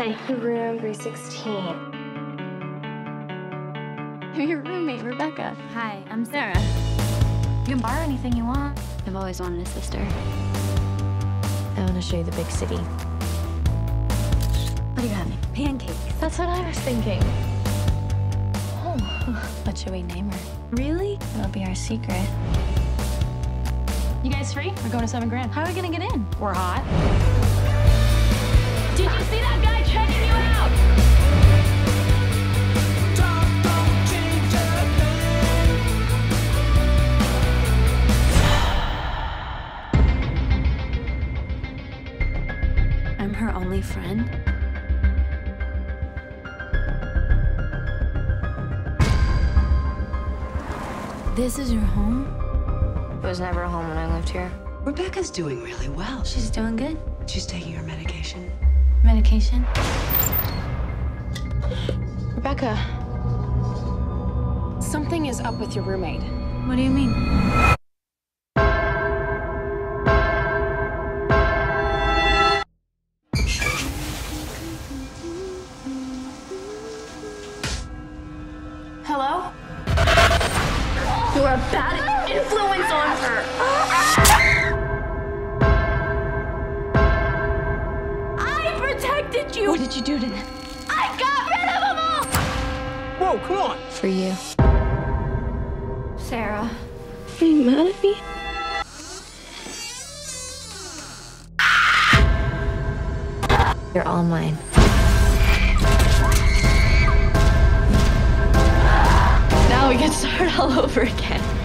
Hi, room 316. I'm your roommate, Rebecca. Hi, I'm Sara. You can borrow anything you want. I've always wanted a sister. I want to show you the big city. What are you having? Pancakes. That's what I was thinking. Oh, what should we name her? Really? It'll be our secret. You guys free? We're going to seven grand. How are we gonna get in? We're hot. I'm her only friend. This is your home? It was never a home when I lived here. Rebecca's doing really well. She's doing good. She's taking her medication. Medication. Rebecca. Something is up with your roommate. What do you mean? Hello? You're a bad influence on her. I protected you. What did you do to them? I got rid of them all. Whoa, come on! For you. Sara. Are you mad at me? You're all mine. Now we can start all over again.